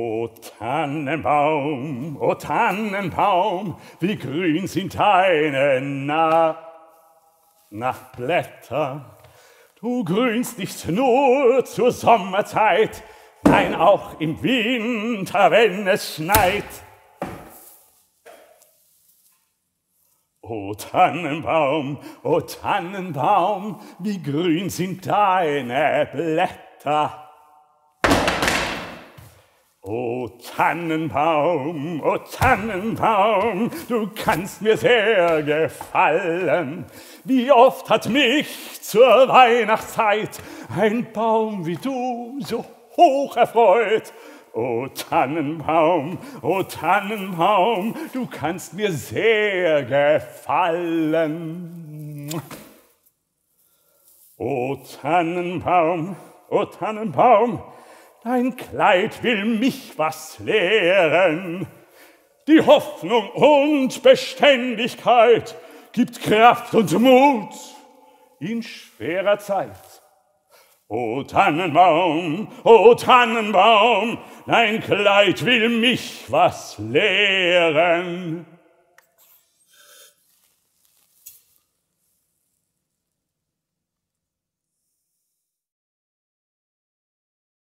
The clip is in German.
O Tannenbaum, o Tannenbaum, wie grün sind deine Na nach Blätter. Du grünst nicht nur zur Sommerzeit, nein auch im Winter, wenn es schneit. O Tannenbaum, o Tannenbaum, wie grün sind deine Blätter. O Tannenbaum, o Tannenbaum, du kannst mir sehr gefallen. Wie oft hat mich zur Weihnachtszeit ein Baum wie du so hoch erfreut. O Tannenbaum, o Tannenbaum, du kannst mir sehr gefallen. O Tannenbaum, o Tannenbaum, Dein Kleid will mich was lehren. Die Hoffnung und Beständigkeit gibt Kraft und Mut in schwerer Zeit. O Tannenbaum, o Tannenbaum, dein Kleid will mich was lehren.